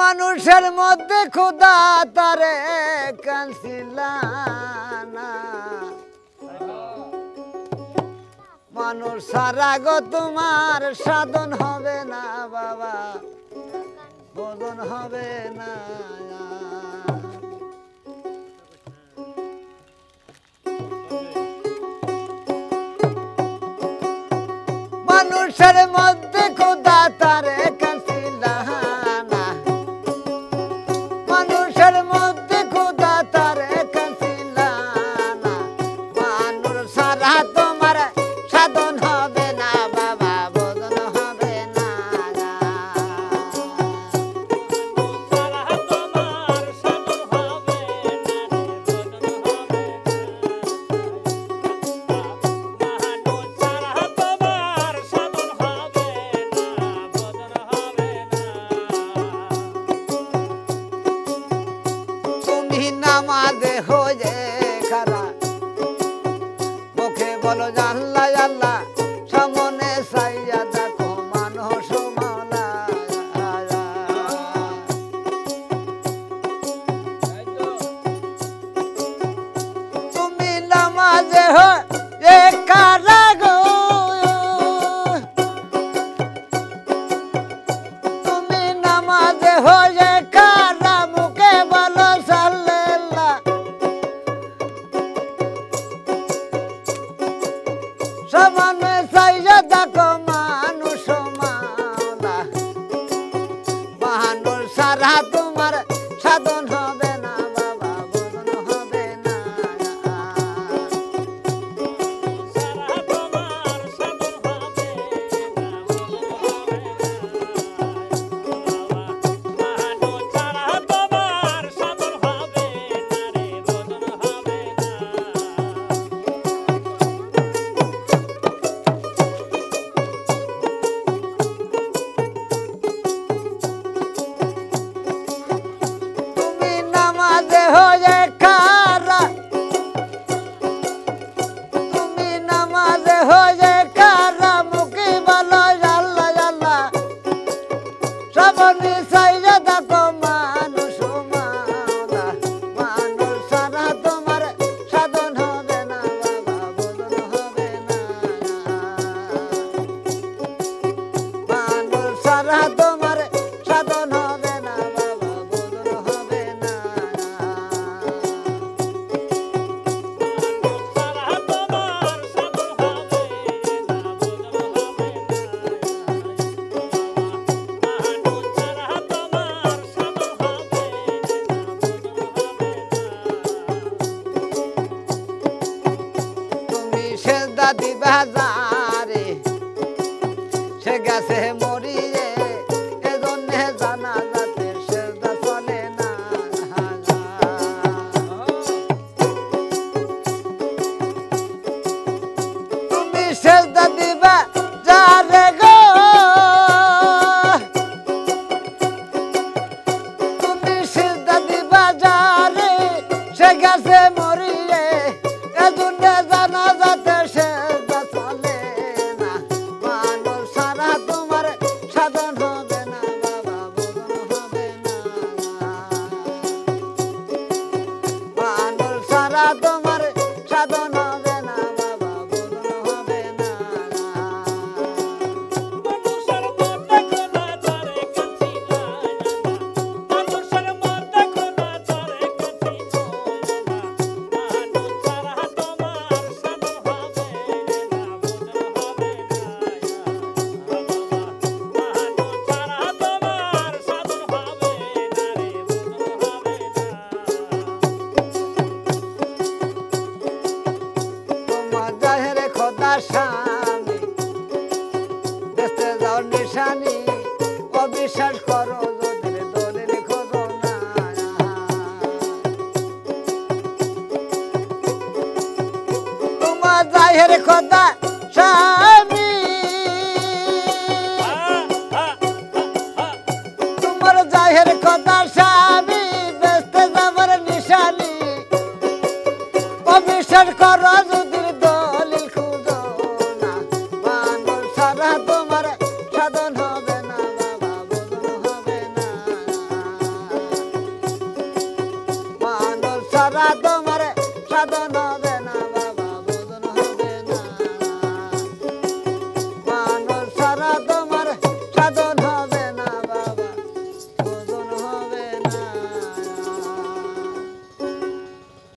মানুষের মধ্যে খোদা তারে কানসিলানা মানুষ সারা গো তোমার সাধন হবে না বাবা বোধন হবে না। মানুষের মধ্যে dejó সাধন হবে। mejor তুমি সেজদা দিবা যারে সে গেছে আমরা তোমার সাধনা রে খোদা স্বামী তোমার জাহের খোদা স্বামী ব্যস্ত যাবার নিশানি। অবিশ্বাস করো যদি ছাড়া তোমার সাধন